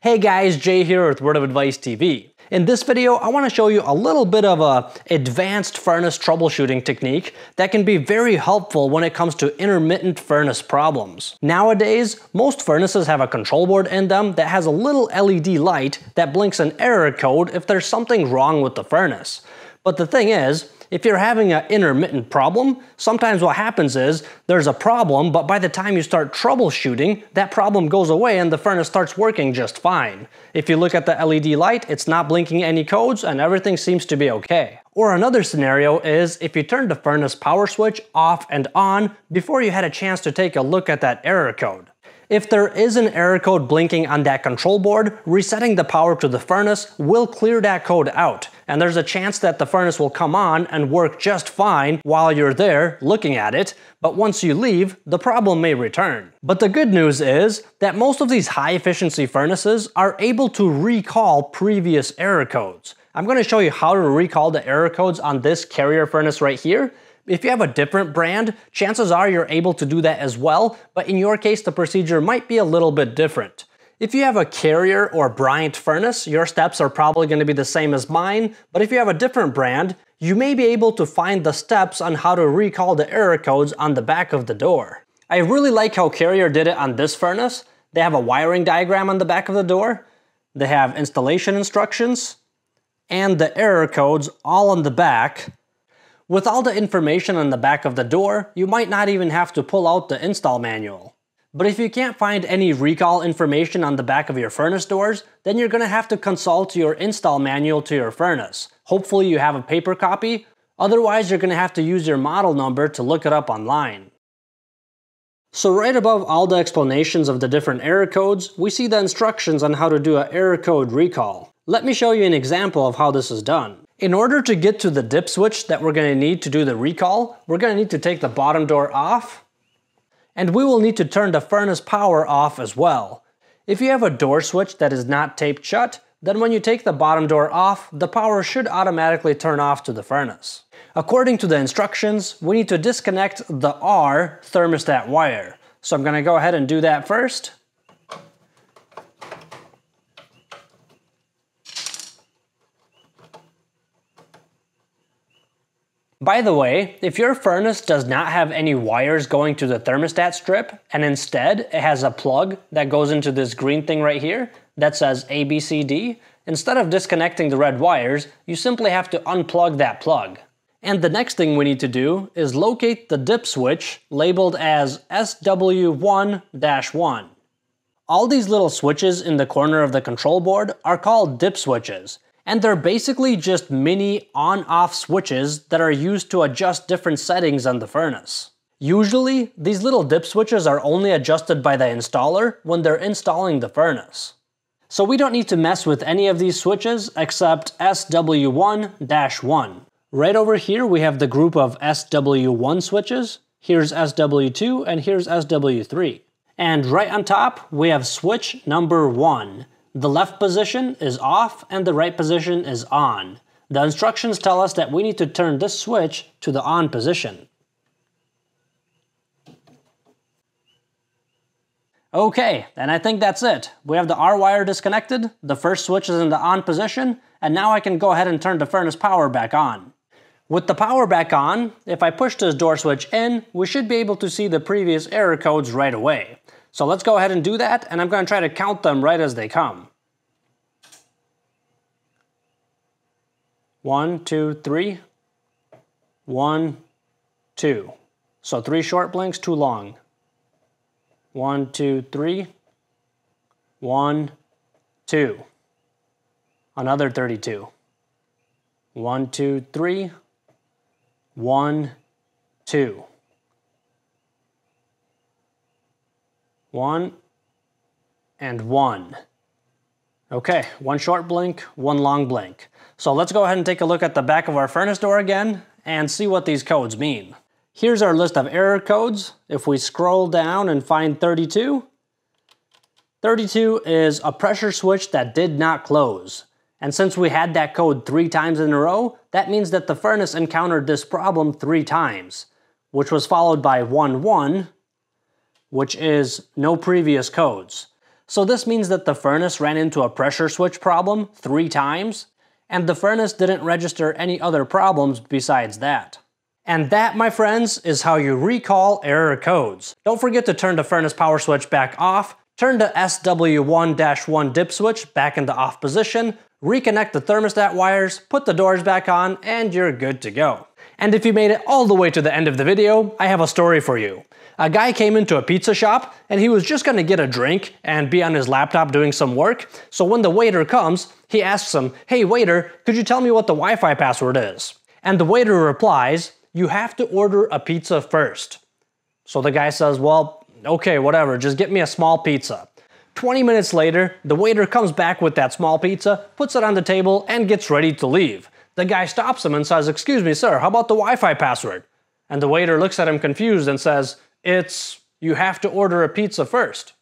Hey guys, Jay here with Word of Advice TV. In this video, I want to show you a little bit of a advanced furnace troubleshooting technique that can be very helpful when it comes to intermittent furnace problems. Nowadays, most furnaces have a control board in them that has a little LED light that blinks an error code if there's something wrong with the furnace. But the thing is, if you're having an intermittent problem, sometimes what happens is there's a problem, but by the time you start troubleshooting, that problem goes away and the furnace starts working just fine. If you look at the LED light, it's not blinking any codes and everything seems to be okay. Or another scenario is if you turn the furnace power switch off and on before you had a chance to take a look at that error code. If there is an error code blinking on that control board, resetting the power to the furnace will clear that code out, and there's a chance that the furnace will come on and work just fine while you're there looking at it, but once you leave, the problem may return. But the good news is that most of these high efficiency furnaces are able to recall previous error codes. I'm going to show you how to recall the error codes on this carrier furnace right here, if you have a different brand, chances are you're able to do that as well, but in your case the procedure might be a little bit different. If you have a Carrier or Bryant furnace, your steps are probably going to be the same as mine, but if you have a different brand, you may be able to find the steps on how to recall the error codes on the back of the door. I really like how Carrier did it on this furnace. They have a wiring diagram on the back of the door, they have installation instructions, and the error codes all on the back, with all the information on the back of the door, you might not even have to pull out the install manual. But if you can't find any recall information on the back of your furnace doors, then you're going to have to consult your install manual to your furnace. Hopefully you have a paper copy, otherwise you're going to have to use your model number to look it up online. So right above all the explanations of the different error codes, we see the instructions on how to do an error code recall. Let me show you an example of how this is done. In order to get to the dip switch that we're going to need to do the recall, we're going to need to take the bottom door off, and we will need to turn the furnace power off as well. If you have a door switch that is not taped shut, then when you take the bottom door off, the power should automatically turn off to the furnace. According to the instructions, we need to disconnect the R thermostat wire. So I'm going to go ahead and do that first. By the way, if your furnace does not have any wires going to the thermostat strip, and instead it has a plug that goes into this green thing right here that says ABCD, instead of disconnecting the red wires, you simply have to unplug that plug. And the next thing we need to do is locate the dip switch labeled as SW1-1. All these little switches in the corner of the control board are called dip switches, and they're basically just mini on-off switches that are used to adjust different settings on the furnace. Usually, these little dip switches are only adjusted by the installer when they're installing the furnace. So we don't need to mess with any of these switches except SW1-1. Right over here we have the group of SW1 switches, here's SW2 and here's SW3. And right on top we have switch number 1, the left position is off and the right position is on. The instructions tell us that we need to turn this switch to the on position. Okay, and I think that's it. We have the R wire disconnected, the first switch is in the on position, and now I can go ahead and turn the furnace power back on. With the power back on, if I push this door switch in, we should be able to see the previous error codes right away. So let's go ahead and do that, and I'm going to try to count them right as they come. One, two, three. One, two. So three short blinks, two long. One, two, three. One, two. Another 32. One, two, three. One, two. One and one. Okay, one short blink, one long blink. So let's go ahead and take a look at the back of our furnace door again and see what these codes mean. Here's our list of error codes. If we scroll down and find 32, 32 is a pressure switch that did not close. And since we had that code three times in a row, that means that the furnace encountered this problem three times, which was followed by 1-1, which is no previous codes. So this means that the furnace ran into a pressure switch problem three times, and the furnace didn't register any other problems besides that. And that, my friends, is how you recall error codes. Don't forget to turn the furnace power switch back off, turn the SW1-1 dip switch back into off position, reconnect the thermostat wires, put the doors back on, and you're good to go. And if you made it all the way to the end of the video, I have a story for you. A guy came into a pizza shop and he was just gonna get a drink and be on his laptop doing some work. So when the waiter comes, he asks him, Hey waiter, could you tell me what the Wi Fi password is? And the waiter replies, You have to order a pizza first. So the guy says, Well, okay, whatever, just get me a small pizza. 20 minutes later, the waiter comes back with that small pizza, puts it on the table, and gets ready to leave. The guy stops him and says, Excuse me, sir, how about the Wi Fi password? And the waiter looks at him confused and says, it's you have to order a pizza first.